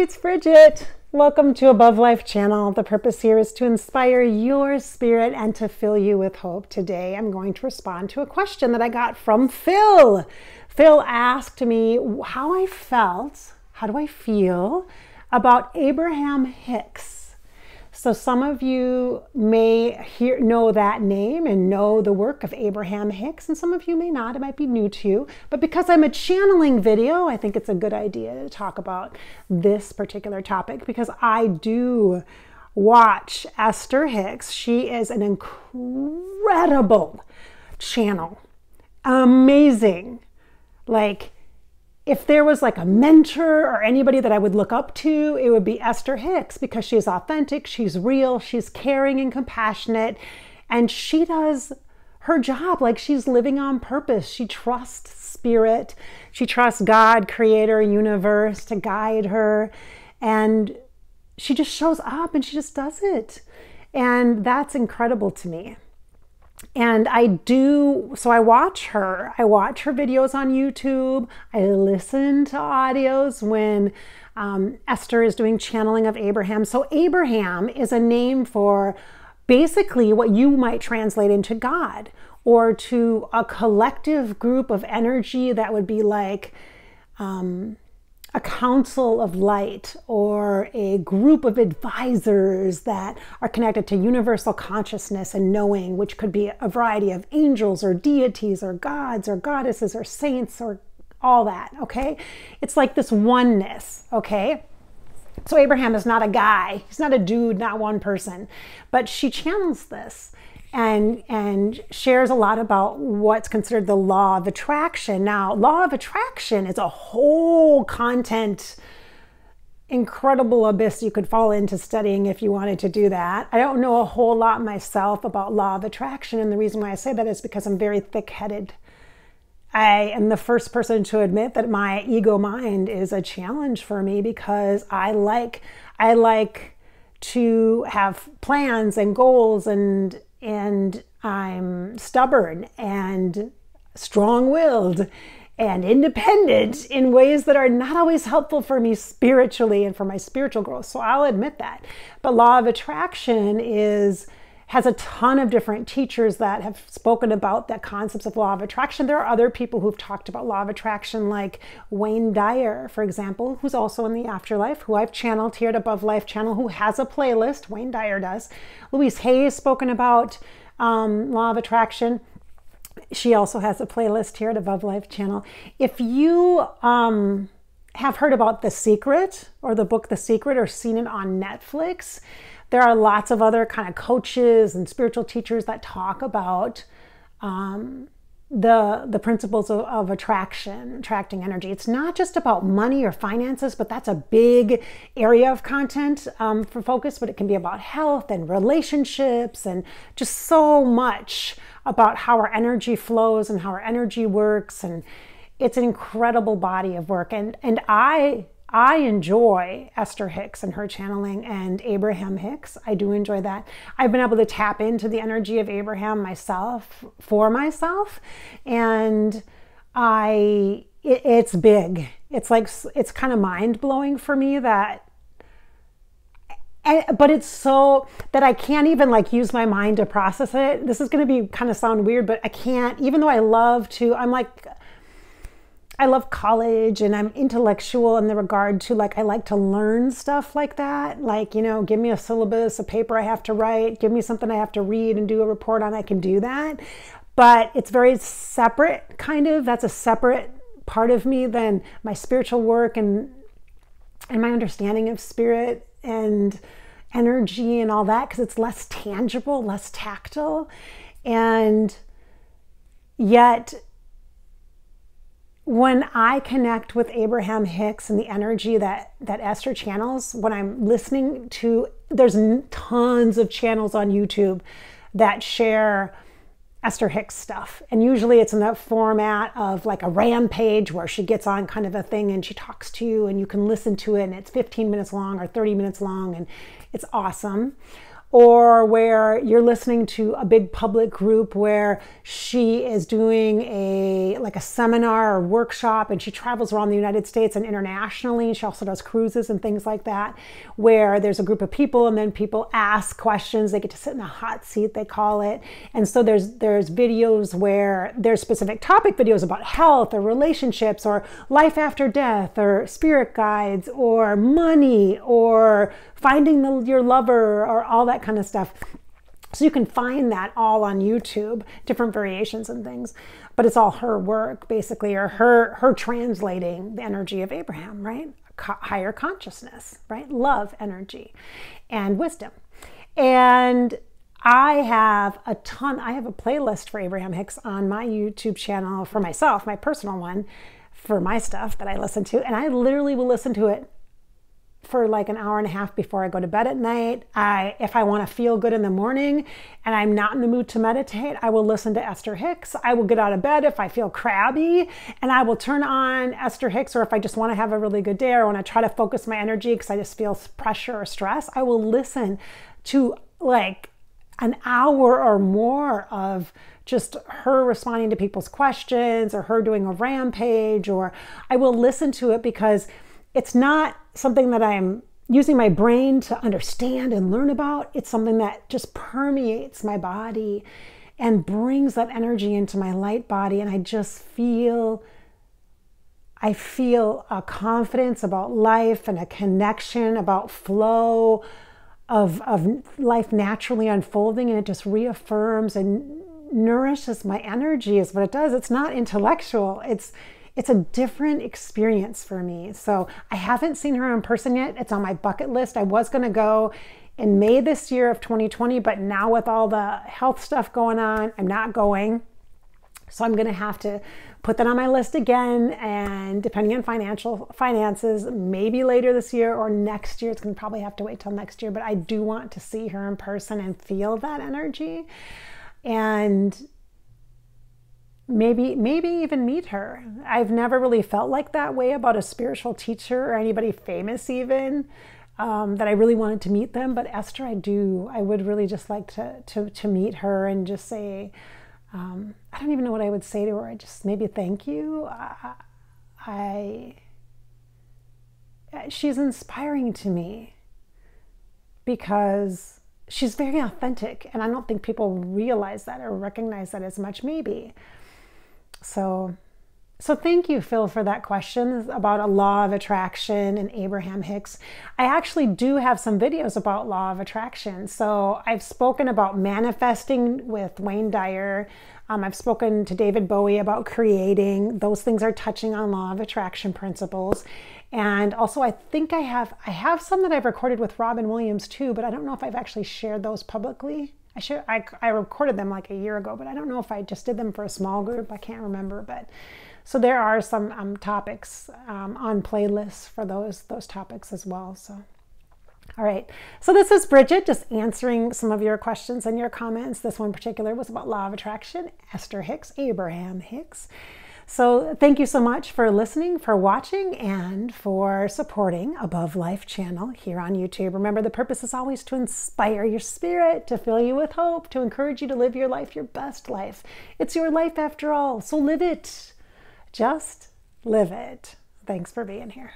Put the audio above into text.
it's Bridgette. Welcome to Above Life channel. The purpose here is to inspire your spirit and to fill you with hope. Today, I'm going to respond to a question that I got from Phil. Phil asked me how I felt, how do I feel about Abraham Hicks. So some of you may hear know that name and know the work of Abraham Hicks, and some of you may not. It might be new to you. But because I'm a channeling video, I think it's a good idea to talk about this particular topic because I do watch Esther Hicks. She is an incredible channel. Amazing. Like if there was like a mentor or anybody that I would look up to, it would be Esther Hicks because she's authentic, she's real, she's caring and compassionate, and she does her job like she's living on purpose. She trusts spirit, she trusts God, creator, universe to guide her, and she just shows up and she just does it. And that's incredible to me and I do, so I watch her. I watch her videos on YouTube. I listen to audios when um, Esther is doing channeling of Abraham. So, Abraham is a name for basically what you might translate into God or to a collective group of energy that would be like, um, a council of light or a group of advisors that are connected to universal consciousness and knowing, which could be a variety of angels or deities or gods or goddesses or saints or all that, okay? It's like this oneness, okay? So Abraham is not a guy, he's not a dude, not one person, but she channels this and and shares a lot about what's considered the law of attraction. Now, law of attraction is a whole content incredible abyss you could fall into studying if you wanted to do that. I don't know a whole lot myself about law of attraction and the reason why I say that is because I'm very thick-headed. I am the first person to admit that my ego mind is a challenge for me because I like I like to have plans and goals and and I'm stubborn and strong willed and independent in ways that are not always helpful for me spiritually and for my spiritual growth. So I'll admit that. But law of attraction is has a ton of different teachers that have spoken about the concepts of law of attraction. There are other people who've talked about law of attraction, like Wayne Dyer, for example, who's also in the afterlife, who I've channeled here at Above Life channel, who has a playlist. Wayne Dyer does. Louise Hay has spoken about um, law of attraction. She also has a playlist here at Above Life channel. If you um, have heard about The Secret or the book The Secret or seen it on Netflix, there are lots of other kind of coaches and spiritual teachers that talk about um, the the principles of, of, attraction, attracting energy. It's not just about money or finances, but that's a big area of content um, for focus. But it can be about health and relationships and just so much about how our energy flows and how our energy works. And it's an incredible body of work. And and I I enjoy Esther Hicks and her channeling and Abraham Hicks. I do enjoy that. I've been able to tap into the energy of Abraham myself for myself. And I, it, it's big. It's like, it's kind of mind blowing for me that and, but it's so that I can't even like use my mind to process it. This is going to be kind of sound weird, but I can't, even though I love to, I'm like, I love college and I'm intellectual in the regard to like I like to learn stuff like that. Like, you know, give me a syllabus, a paper I have to write, give me something I have to read and do a report on, I can do that. But it's very separate kind of. That's a separate part of me than my spiritual work and and my understanding of spirit and energy and all that because it's less tangible, less tactile. And yet when I connect with Abraham Hicks and the energy that that Esther channels, when I'm listening to, there's tons of channels on YouTube that share Esther Hicks stuff. And usually it's in that format of like a rampage where she gets on kind of a thing and she talks to you and you can listen to it and it's 15 minutes long or 30 minutes long and it's awesome. Or where you're listening to a big public group where she is doing a like a seminar or workshop and she travels around the United States and internationally she also does cruises and things like that where there's a group of people and then people ask questions. They get to sit in a hot seat they call it. And so there's there's videos where there's specific topic videos about health or relationships or life after death or spirit guides or money or finding the, your lover or all that kind of stuff. So you can find that all on YouTube, different variations and things, but it's all her work basically, or her her translating the energy of Abraham, right? Co- higher consciousness, right? Love energy and wisdom. And I have a ton, I have a playlist for Abraham Hicks on my YouTube channel for myself, my personal one for my stuff that I listen to. And I literally will listen to it for like an hour and a half before I go to bed at night. I if I want to feel good in the morning and I'm not in the mood to meditate, I will listen to Esther Hicks. I will get out of bed if I feel crabby and I will turn on Esther Hicks or if I just want to have a really good day or want to try to focus my energy because I just feel pressure or stress, I will listen to like an hour or more of just her responding to people's questions or her doing a rampage or I will listen to it because it's not something that I'm using my brain to understand and learn about. It's something that just permeates my body and brings that energy into my light body. And I just feel, I feel a confidence about life and a connection about flow of, of life naturally unfolding. And it just reaffirms and nourishes my energy is what it does. It's not intellectual. It's, it's a different experience for me. So I haven't seen her in person yet. It's on my bucket list. I was going to go in May this year of 2020, but now with all the health stuff going on, I'm not going. So I'm going to have to put that on my list again and depending on financial finances, maybe later this year or next year. It's going to probably have to wait till next year, but I do want to see her in person and feel that energy. And maybe maybe even meet her. I've never really felt like that way about a spiritual teacher or anybody famous even. Um, that I really wanted to meet them, but Esther, I do. I would really just like to to to meet her and just say, um, I don't even know what I would say to her. I just maybe thank you. I, I she's inspiring to me because she's very authentic, and I don't think people realize that or recognize that as much. Maybe so, so thank you, Phil, for that question about a law of attraction and Abraham Hicks. I actually do have some videos about law of attraction. So I've spoken about manifesting with Wayne Dyer. Um, I've spoken to David Bowie about creating. Those things are touching on law of attraction principles. And also, I think I have I have some that I've recorded with Robin Williams too, but I don't know if I've actually shared those publicly. I should I, I recorded them like a year ago, but I don't know if I just did them for a small group. I can't remember, but so there are some um, topics um, on playlists for those those topics as well. So. All right, so this is Bridgette just answering some of your questions and your comments. This one particular was about law of attraction, Esther Hicks, Abraham Hicks. So thank you so much for listening, for watching, and for supporting Above Life channel here on YouTube. Remember, the purpose is always to inspire your spirit, to fill you with hope, to encourage you to live your life your best life. It's your life after all, so live it. Just live it. Thanks for being here.